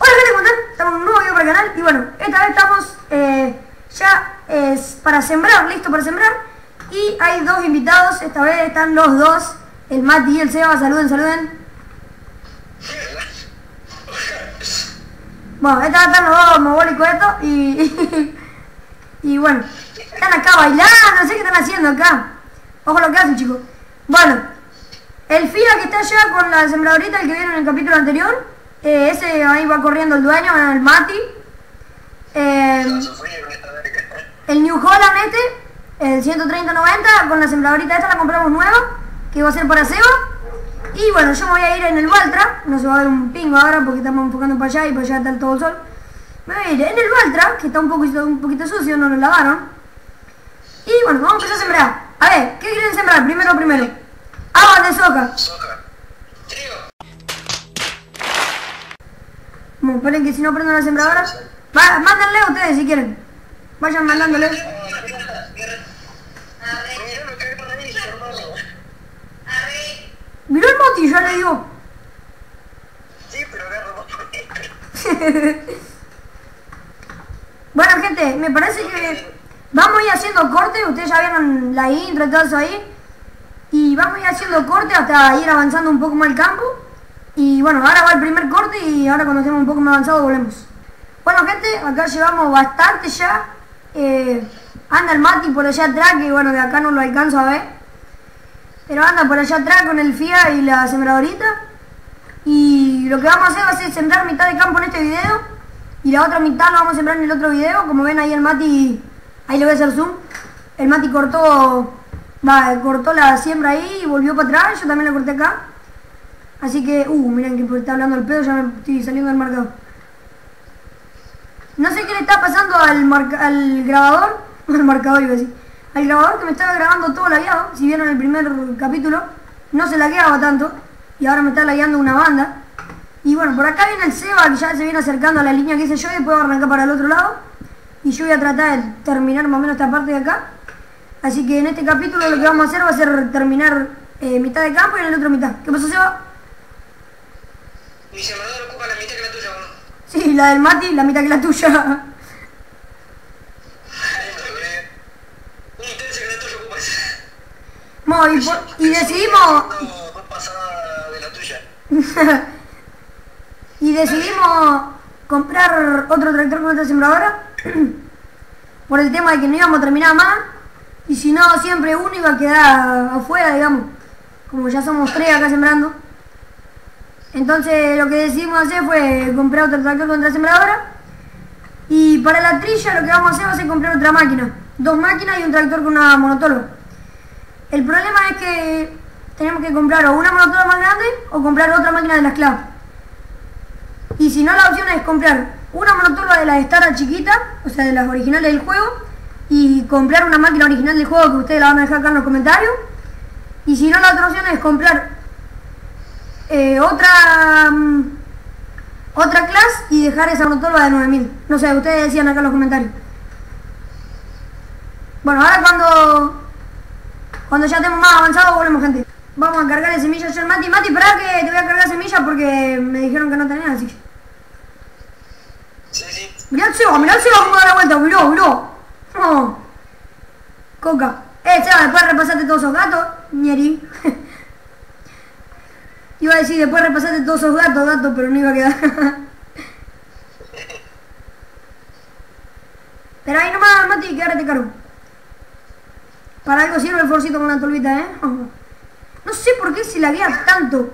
Hola gente, ¿cómo están? Estamos en un nuevo video para el canal y bueno, esta vez estamos eh, ya es para sembrar, listo para sembrar y hay dos invitados, esta vez están los dos, el Mati y el Seba, saluden, saluden. Bueno, esta vez están los dos mogólicos estos y, y, bueno, están acá bailando, no sé qué están haciendo acá. Ojo lo que hacen chicos. Bueno, el FIA que está allá con la sembradorita, el que vieron en el capítulo anterior, eh, ese ahí va corriendo el dueño, el Mati. Eh, el New Holland este, el 130-90, con la sembradorita esta la compramos nueva, que va a ser para Seba. Y bueno, yo me voy a ir en el Valtra, no se va a ver un pingo ahora porque estamos enfocando para allá y para allá está todo el sol. Me voy a ir en el Valtra, que está un poquito, un poquito sucio, no lo lavaron. Y bueno, vamos a empezar a sembrar. A ver, ¿qué quieren sembrar? Primero, primero. Agua de. Soja. Trigo. Bueno, esperen que si no prendo la sembradora. Va, mándenle ustedes si quieren. Vayan mandándole. Miró el Mati, ya le digo. Bueno, gente, me parece que vamos a ir haciendo corte. Ustedes ya vieron la intro y todo eso ahí. Y vamos a ir haciendo corte hasta ir avanzando un poco más el campo. Y bueno, ahora va el primer corte y ahora cuando estemos un poco más avanzados volvemos. Bueno, gente, acá llevamos bastante ya. Eh, anda el Mati por allá atrás, que bueno, de acá no lo alcanzo a ver. Pero anda por allá atrás con el FIA y la sembradorita. Y lo que vamos a hacer va a ser sembrar mitad de campo en este video. Y la otra mitad lo vamos a sembrar en el otro video. Como ven ahí el Mati, ahí le voy a hacer zoom. El Mati cortó, va, cortó la siembra ahí y volvió para atrás. Yo también la corté acá. Así que, uh, miren que por estar hablando el pedo ya me estoy saliendo del marcador. No sé qué le está pasando al, al grabador, al marcador iba a decir, al grabador que me estaba grabando todo lagueado, si vieron el primer capítulo, no se lagueaba tanto, y ahora me está lagueando una banda. Y bueno, por acá viene el Seba, que ya se viene acercando a la línea que hice yo, y después a arrancar para el otro lado. Y yo voy a tratar de terminar más o menos esta parte de acá. Así que en este capítulo lo que vamos a hacer va a ser terminar eh, mitad de campo y en el otro mitad. ¿Qué pasó, Seba? Mi sembrador ocupa la mitad que la tuya. Sí, la del Mati, la mitad que la tuya. Un tercio que la tuya ocupa esa. Mo, y, por- y decidimos de la tuya. y decidimos comprar otro tractor con esta sembradora por el tema de que no íbamos a terminar más y si no siempre uno iba a quedar afuera digamos como ya somos tres acá sembrando entonces lo que decidimos hacer fue comprar otro tractor con otra sembradora. Y para la trilla lo que vamos a hacer va a ser comprar otra máquina. Dos máquinas y un tractor con una monotola. El problema es que tenemos que comprar o una monotola más grande o comprar otra máquina de las claves. Y si no, la opción es comprar una monoturba de las Star chiquita, o sea, de las originales del juego, y comprar una máquina original del juego que ustedes la van a dejar acá en los comentarios. Y si no, la otra opción es comprar eh, otra mm, otra clase y dejar esa monoturba de 9000. No sé, ustedes decían acá en los comentarios. Bueno, ahora cuando cuando ya estemos más avanzados volvemos gente. Vamos a cargar semillas yo el Mati. Mati, espera que te voy a cargar semillas porque me dijeron que no tenía, así que... Sí, sí. Mirá el Seba, mirá el Seba cómo da la vuelta, miró, miró. Coca. Eh, Seba, después repasaste todos esos gatos, ñeri. iba a decir, después repasaste todos esos gatos, gatos, pero no iba a quedar. pero ahí nomás, Mati, que ahora te. Para algo sirve el forcito con la tolvita, ¿eh? No sé por qué se laguea tanto.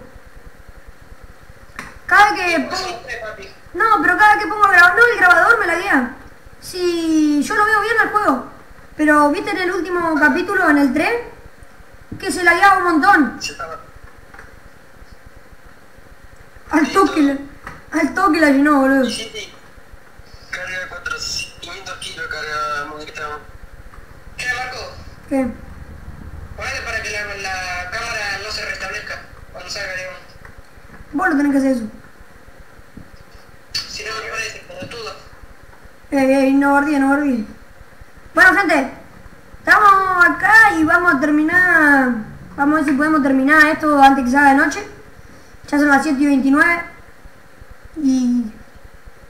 Cada que. No, pero cada que pongo el grabador, no, el grabador me la guía. Si yo lo veo bien al juego. Pero viste en el último capítulo, en el 3, que se la guiaba un montón. Al toque, la- al toque la llenó, boludo. Y sí, carga 400, 500 kilos, carga movilista. ¿Qué, Marco? ¿Qué? Ponete para que la, la cámara no se restablezca cuando salga, digamos. Vos lo tenés que hacer eso. Si no, me parece, pelotudo. Eh, eh, no bardí, no bardí. Bueno, gente, estamos acá y vamos a terminar. Vamos a ver si podemos terminar esto antes que se haga de noche. Ya son las 7 y 29. Y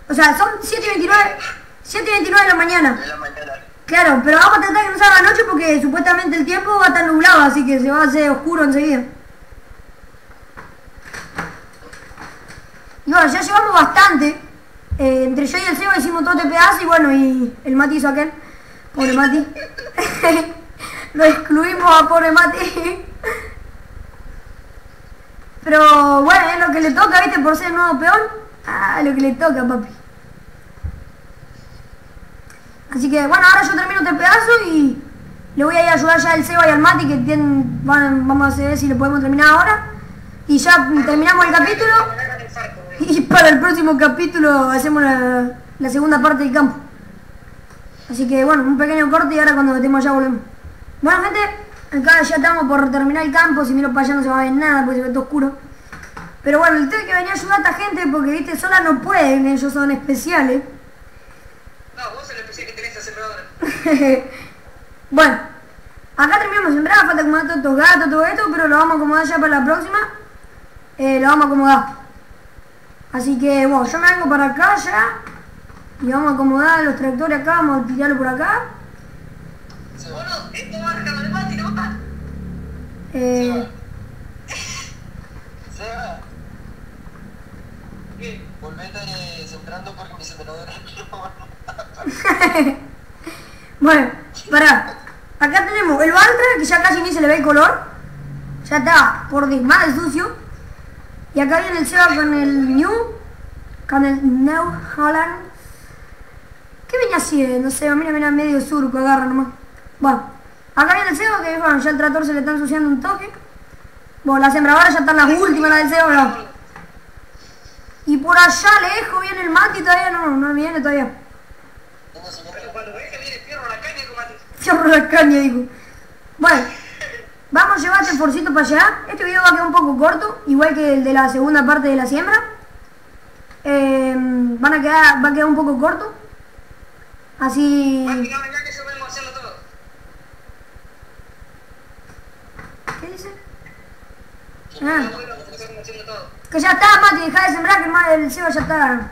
O sea, son 7 y 29, 7 y 29 de la mañana. De la mañana. Claro, pero vamos a tratar que no salga la noche porque supuestamente el tiempo va a estar nublado, así que se va a hacer oscuro enseguida. Y bueno, ya llevamos bastante. Eh, entre yo y el Seba hicimos todo este pedazo y bueno, y el Mati hizo aquel. Pobre Mati. Lo excluimos a pobre Mati. Pero bueno, es lo que le toca, ¿viste? Por ser el nuevo peón. Ah, lo que le toca, papi. Así que bueno, ahora yo termino este pedazo y le voy a ir ayudar ya al Seba y al Mati que tienen, vamos a ver si lo podemos terminar ahora. Y ya terminamos el capítulo y para el próximo capítulo hacemos la, segunda parte del campo. Así que bueno, un pequeño corte y ahora cuando estemos allá volvemos. Bueno gente, acá ya estamos por terminar el campo, si miro para allá no se va a ver nada porque se ve todo oscuro. Pero bueno, el tengo que venir a ayudar a esta gente porque viste, sola no pueden, ellos son especiales. No, vos el especial que tenés sembradora. bueno, acá terminamos de sembrar, falta acomodar todos estos gatos, todo esto, pero lo vamos a acomodar ya para la próxima. Eh, lo vamos a acomodar. Así que, bueno, yo me vengo para acá ya. Y vamos a acomodar los tractores acá, vamos a tirarlo por acá. Bueno, esto va a recargar el mate, ¿no? Eh, Seba. Volvete sembrando porque no bueno, pará. Acá tenemos el Valtra, que ya casi ni se le ve el color. Ya está por desmar el sucio. Y acá viene el Seba con el New. Con el New Holland. ¿Qué venía haciendo? Seba, mira, mira, medio surco, agarra nomás. Bueno, acá viene el Seba, que bueno, ya el tractor se le está ensuciando un toque. Bueno, las sembradoras ya están las últimas, las del Seba, ¿no? Y por allá lejos viene el Mati, todavía no, no viene todavía. Cuando ves que viene fierro la caña, comate. Cierro la caña, digo. Bueno, vamos a llevar este forcito para allá. Este video va a quedar un poco corto, igual que el de la segunda parte de la siembra. Eh, van a quedar, va a quedar un poco corto. Así... Mati, no venga que yo vengo a hacerlo todo. ¿Qué dice? Que Ah. que ya está, Mati, deja de sembrar, que el, ma- el Seba ya está.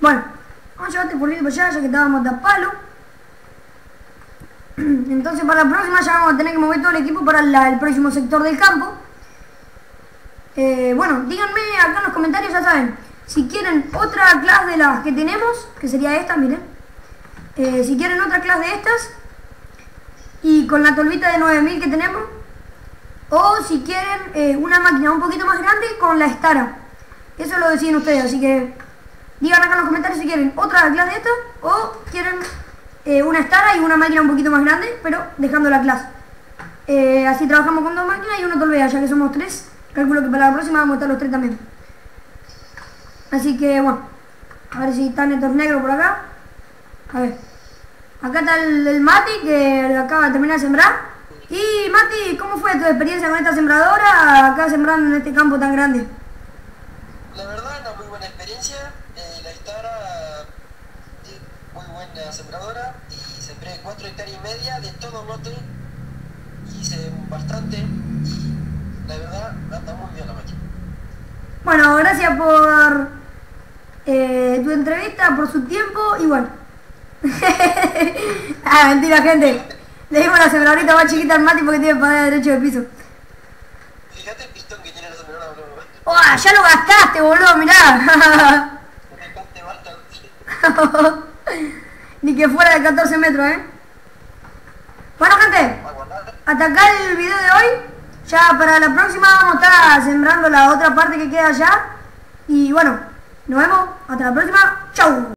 Bueno, vamos a llevar este forcito para allá, ya que estábamos a palo. Entonces para la próxima ya vamos a tener que mover todo el equipo para el próximo sector del campo. Eh, bueno, díganme acá en los comentarios, ya saben, si quieren otra clase de las que tenemos, que sería esta, miren. Eh, si quieren otra clase de estas, y con la tolvita de 9000 que tenemos, o si quieren eh, una máquina un poquito más grande con la Stara. Eso lo deciden ustedes, así que digan acá en los comentarios si quieren otra clase de esta o quieren eh, una Stara y una máquina un poquito más grande, pero dejando la clase. Eh, así trabajamos con dos máquinas y una tolvea, ya que somos tres. Calculo que para la próxima vamos a estar los tres también. Así que bueno, a ver si están estos negros por acá. A ver. Acá está el, el Mati que acaba de terminar de sembrar. Y Mati, ¿cómo fue tu experiencia con esta sembradora acá sembrando en este campo tan grande? La verdad, una muy buena experiencia. Eh, la Stara, eh, muy buena sembradora. Y sembré 4 hectáreas y media de todo lote. Hice bastante. Y la verdad, anda muy bien la máquina. Bueno, gracias por eh, tu entrevista, por su tiempo y bueno. ah, mentira, gente. Le dimos la sembradorita más chiquita al Mati porque tiene pared derecho del piso. Fíjate el pistón que tiene la bro. ¡Oh, ya lo gastaste, boludo! Mirá. Ni que fuera de 14 metros, ¿eh? Bueno, gente. Hasta acá el video de hoy. Ya para la próxima vamos a estar sembrando la otra parte que queda allá. Y bueno, nos vemos. Hasta la próxima. Chau.